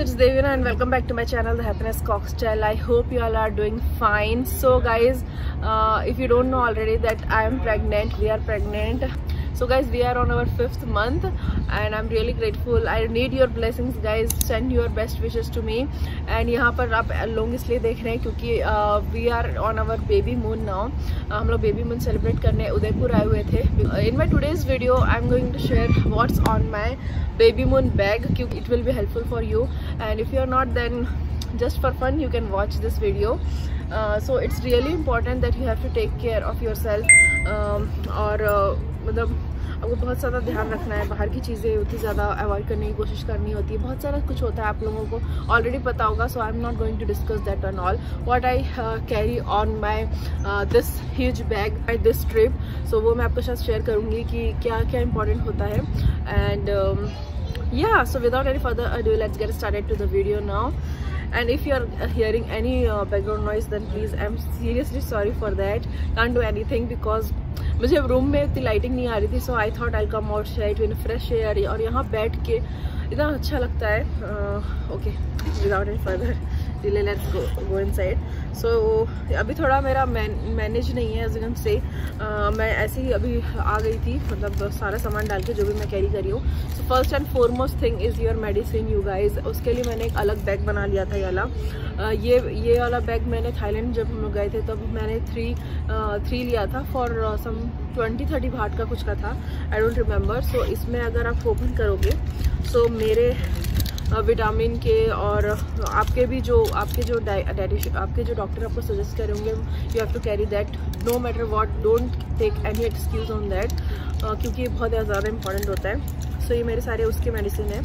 it's Devina and welcome back to my channel The Happiness Cocktail. I hope you all are doing fine. So guys, uh, if you don't know already that I am pregnant, we are pregnant. so guys we are on our fifth month and i'm really grateful i need your blessings guys send your best wishes to me and यहाँ पर आप लोग इसलिए देख रहे हैं क्योंकि we are on our baby moon now हम लोग बेबी मून सेलिब्रेट करने उदयपुर आए हुए थे in my today's video I am going to share what's on my baby moon bag क्योंकि it will be helpful for you if you are not then just for fun you can watch this video. Uh, so it's really important that you have to take care of yourself um, और uh, मतलब आपको बहुत ज़्यादा ध्यान रखना है बाहर की चीज़ें उतनी ज़्यादा अवॉइड करने की कोशिश करनी होती है बहुत सारा कुछ होता है आप लोगों को ऑलरेडी पता होगा so I am not going to discuss that on all what I carry on my this huge bag by this trip so वो मैं आपके साथ शेयर करूँगी कि क्या क्या इंपॉर्टेंट होता है and yeah so without any further ado let's get started to the video now and if you are hearing any uh, background noise then please i'm seriously sorry for that can't do anything because मुझे room में इतनी lighting नहीं आ रही थी so I thought I come outside win fresh air और यहाँ बैठ के इतना अच्छा लगता है okay without any further delay let's go inside so अभी थोड़ा मेरा मैनेज नहीं है एज से uh, मैं ऐसे ही अभी आ गई थी मतलब सारा सामान डाल के जो भी मैं कैरी करी हूँ. So first and foremost thing is your medicine you guys उसके लिए मैंने एक अलग बैग बना लिया था ये वाला. Uh, ये ये वाला बैग मैंने थाईलैंड जब हम लोग गए थे तब मैंने थ्री थ्री uh, लिया था for some twenty thirty baht का कुछ का था. आई डोंट रिमेंबर सो इसमें अगर आप ओपन करोगे सो so, मेरे विटामिन के और आपके भी जो आपके जो आपके जो डॉक्टर आपको सजेस्ट करे होंगे you have to carry that no matter what don't take any excuse on that क्योंकि ये बहुत ज़्यादा इंपॉर्टेंट होता है। सो ये मेरे सारे उसके मेडिसिन है।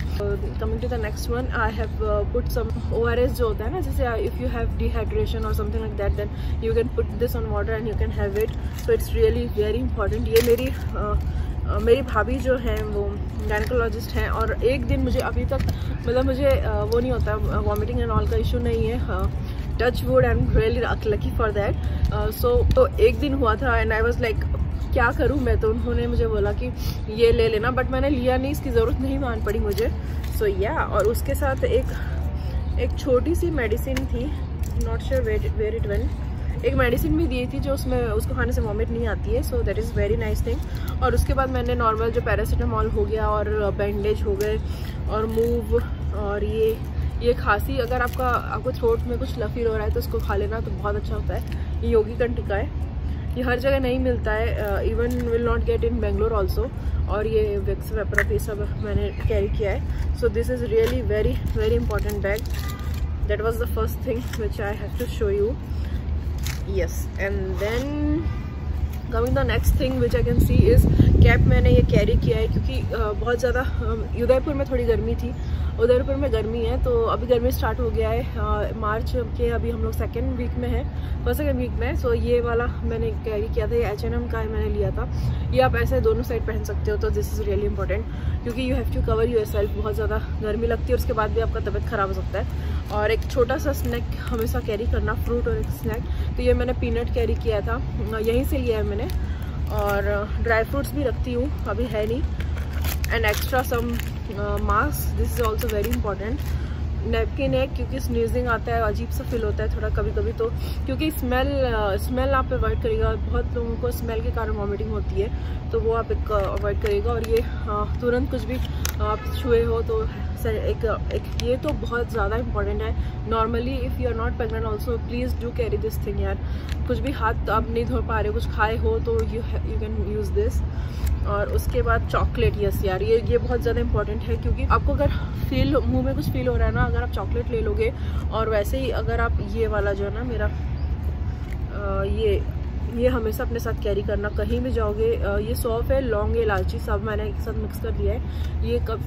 Coming to the next one I have put some O R S जो होता है ना जैसे इफ़ यू हैव डिहाइड्रेशन और something like that then you can put this on water and you can have it so it's really very important ये मेरी uh, मेरी भाभी जो हैं वो गायनकोलॉजिस्ट हैं और एक दिन मुझे अभी तक मतलब मुझे वो नहीं होता वॉमिटिंग एंड ऑल का इशू नहीं है touch wood and really lucky for that so तो एक दिन हुआ था एंड आई वॉज़ लाइक क्या करूँ मैं? तो उन्होंने मुझे बोला कि ये ले लेना बट मैंने लिया नहीं इसकी ज़रूरत नहीं मान पड़ी मुझे। सो so, या yeah, और उसके साथ एक एक छोटी सी मेडिसिन थी not sure where it when एक मेडिसिन भी दी थी जो उसमें, उसको खाने से वॉमिट नहीं आती है so that is very nice thing और उसके बाद मैंने नॉर्मल जो पैरासीटामॉल हो गया और बैंडेज हो गए और मूव और ये ये खांसी। अगर आपका, आपको थ्रोट में कुछ फील हो रहा है तो उसको खा लेना तो बहुत अच्छा होता है। ये योगी कंटिका है। ये हर जगह नहीं मिलता है even will not get in Bangalore also और ये विक्स वेपर ये सब मैंने कैरी किया है। So this is really very very important bag that was the first thing which I have to show you yes. And then, coming the next thing which I can see is cap मैंने ये carry किया है क्योंकि बहुत ज़्यादा उदयपुर में थोड़ी गर्मी थी। उदयपुर में गर्मी है तो अभी गर्मी स्टार्ट हो गया है। मार्च के अभी हम लोग सेकेंड वीक में है। फ़र्स्ट सेकेंड वीक में सो ये वाला मैंने कैरी किया था, ये एच का मैंने लिया था। ये आप ऐसे दोनों साइड पहन सकते हो तो दिस इज़ रियली इंपॉर्टेंट क्योंकि you have to cover yourself बहुत ज़्यादा गर्मी लगती है उसके बाद भी आपका तबियत ख़राब हो सकता है। और एक छोटा सा स्नैक हमेशा कैरी करना फ्रूट और एक स्नैक तो ये मैंने पीनट कैरी किया था। यहीं से लिया है मैंने। और ड्राई फ्रूट्स भी रखती हूँ, अभी है नहीं। And extra some mask this is also very important napkin है, क्योंकि स्नीजिंग आता है, अजीब सा फील होता है थोड़ा कभी कभी तो। क्योंकि स्मेल स्मेल आप अवॉइड करेगा बहुत लोगों को स्मेल के कारण वॉमिटिंग होती है तो वो आप एक अवॉइड करेगा और ये तुरंत कुछ भी आप छुए हो तो एक एक ये तो बहुत ज़्यादा इंपॉर्टेंट है। Normally if you are not pregnant also please do carry this thing यार। कुछ भी हाथ आप नहीं धो पा रहे हो कुछ खाए हो तो you you can use this और उसके बाद चॉकलेट यस यार ये ये बहुत ज़्यादा इंपॉर्टेंट है क्योंकि आपको अगर फील मुँह में कुछ फील हो रहा है ना अगर आप चॉकलेट ले लोगे और वैसे ही अगर आप ये वाला जो है ना मेरा आ, ये ये हमेशा अपने साथ कैरी करना। कहीं भी जाओगे ये सौफ है लौंग इलायची सब मैंने एक साथ मिक्स कर दिया है। ये कब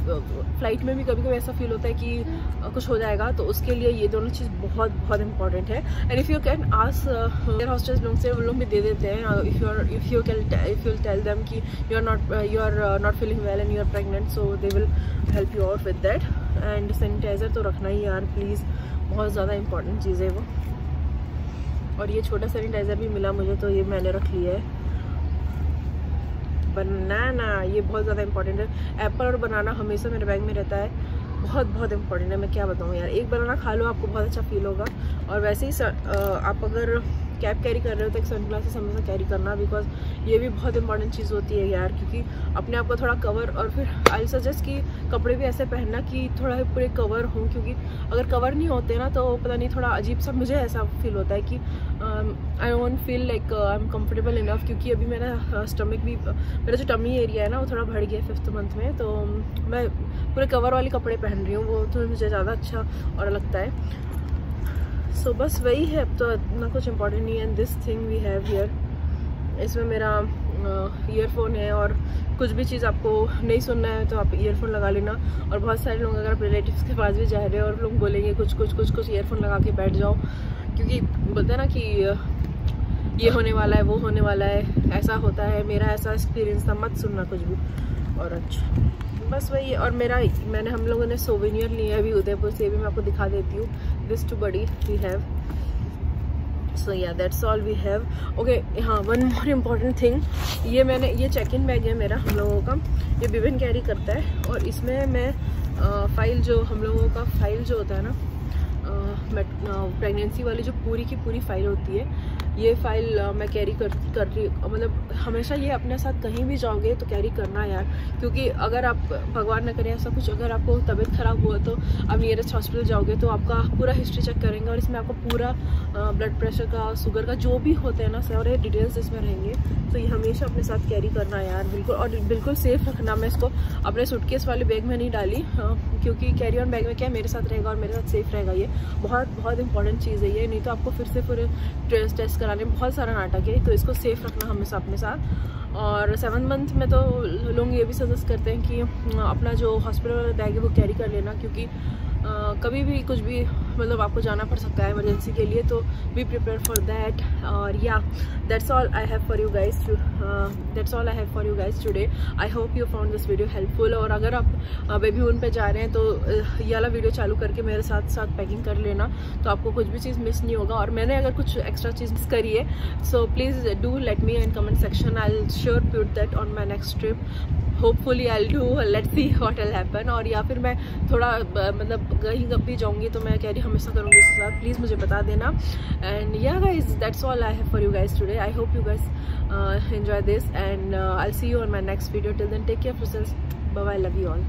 फ़्लाइट में भी कभी कभी ऐसा फील होता है कि कुछ हो जाएगा तो उसके लिए ये दोनों चीज़ बहुत बहुत इंपॉर्टेंट है। And if you can ask air hostesses लोग से, वो लोग भी दे देते हैं। If you if you can if you tell them कि you are not you are not feeling well and you are pregnant so they will help you out with that and sanitizer तो रखना ही यार please बहुत ज़्यादा important चीज़ है वो। और ये छोटा सैनिटाइज़र भी मिला मुझे तो ये मैंने रख लिया है। बनाना ये बहुत ज़्यादा इंपॉर्टेंट है। एप्पल और बनाना हमेशा मेरे बैग में रहता है। बहुत बहुत इंपॉर्टेंट है, मैं क्या बताऊँ यार। एक बनाना खा लो, आपको बहुत अच्छा फील होगा। और वैसे ही आप अगर कैप कैरी कर रहे हो तो एक सन ग्लासेस हमेशा कैरी करना बिकॉज़ ये भी बहुत इंपॉर्टेंट चीज़ होती है यार, क्योंकि अपने आप को थोड़ा कवर और फिर आई सजेस्ट कि कपड़े भी ऐसे पहनना कि थोड़ा पूरे कवर हों, क्योंकि अगर कवर नहीं होते ना तो पता नहीं, थोड़ा अजीब सा मुझे ऐसा फील होता है कि I want feel like I am comfortable enough क्योंकि अभी मेरा स्टमक भी मेरा जो टमी एरिया है ना, वो थोड़ा बढ़ गया फिफ्थ मंथ में तो मैं पूरे कवर वाले कपड़े पहन रही हूँ, वो तो मुझे ज़्यादा अच्छा और लगता है। सो बस वही है, अब तो इतना कुछ इम्पोर्टेंट नहीं है। This thing we have here इसमें मेरा ईयरफोन है और कुछ भी चीज़ आपको नहीं सुनना है तो आप ईयरफोन लगा लेना। और बहुत सारे लोग अगर रिलेटिव्स के पास भी जा रहे हो और लोग बोलेंगे, कुछ कुछ कुछ कुछ ईयरफोन लगा के बैठ जाओ। क्योंकि बोलते हैं ना कि ये होने वाला है, वो होने वाला है, ऐसा होता है। मेरा ऐसा एक्सपीरियंस था, मत सुनना कुछ भी। और अच्छा। बस वही और मेरा, मैंने हम लोगों ने सोवेनियर लिया है अभी उदयपुर से भी मैं आपको दिखा देती हूँ। दिस टू बड़ी we have so yeah that's all we have okay हाँ वन मोर इंपॉर्टेंट थिंग ये मैंने, ये चेक इन बैग है मेरा हम लोगों का। ये बिबिन कैरी करता है, और इसमें मैं फ़ाइल जो हम लोगों का फ़ाइल जो होता है ना प्रेगनेंसी वाली जो पूरी की पूरी फ़ाइल होती है ये फ़ाइल मैं कैरी कर कर रही मतलब हमेशा ये अपने साथ कहीं भी जाओगे तो कैरी करना यार। क्योंकि अगर आप, भगवान न करें ऐसा कुछ, अगर आपको तबीयत ख़राब हुआ तो आप नियरेस्ट हॉस्पिटल जाओगे तो आपका पूरा हिस्ट्री चेक करेंगे और इसमें आपको पूरा ब्लड प्रेशर का शुगर का जो भी होता है ना, सारे डिटेल्स इसमें रहेंगे। तो ये हमेशा अपने साथ कैरी करना यार, बिल्कुल। और बिल्कुल सेफ़ रखना। मैं इसको अपने सूटकेस वाले बैग में नहीं डाली क्योंकि कैरी ऑन बैग में क्या मेरे साथ रहेगा और मेरे साथ सेफ़ रहेगा ये। बहुत बहुत इंपॉर्टेंट चीज़ है ये। नहीं तो आपको फिर से पूरे टेस्ट टेस्ट कराने में बहुत सारा नाटक है तो इसको सेफ़ रखना हमेशा अपने साथ। और सेवन मंथ में तो लोग ये भी सजेस्ट करते हैं कि, अपना जो हॉस्पिटल वाला बैग है वो कैरी कर लेना, क्योंकि कभी भी कुछ भी मतलब आपको जाना पड़ सकता है इमरजेंसी के लिए तो बी प्रिपेयर फॉर दैट और yeah that's all I have for you guys that's all I have for you guys today I hope you found this video helpful और अगर आप बेबी वन पे जा रहे हैं तो ये वाला वीडियो चालू करके मेरे साथ साथ पैकिंग कर लेना तो आपको कुछ भी चीज़ मिस नहीं होगा। और मैंने अगर कुछ एक्स्ट्रा चीज़ मिस करी है so please do let me in comment section I sure put that on my next trip hopefully I do let see what'll happen और या फिर मैं थोड़ा मतलब कहीं कब भी जाऊँगी तो मैं कैरी हमेशा करूँगी उसके साथ। प्लीज़ मुझे बता देना। And yeah guys that's all I have for you guys today I hope you guys enjoy this and I see you on my next video till then take care for selves bye love you all